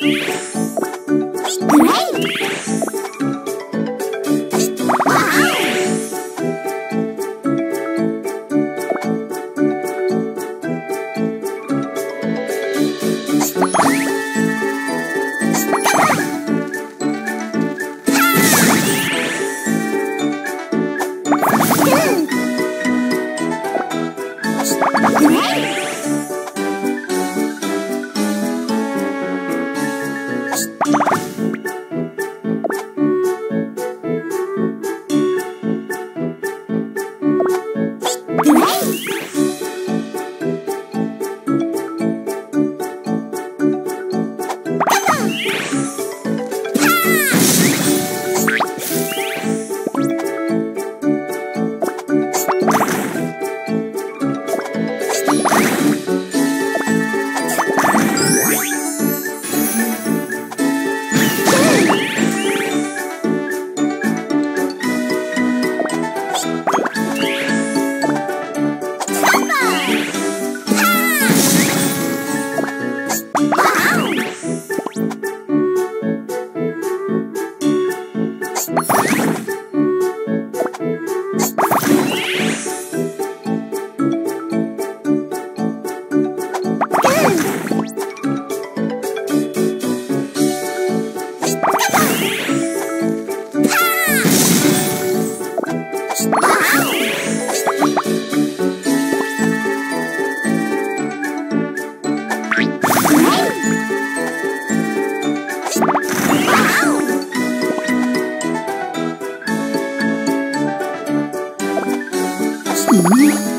Wow! 嗯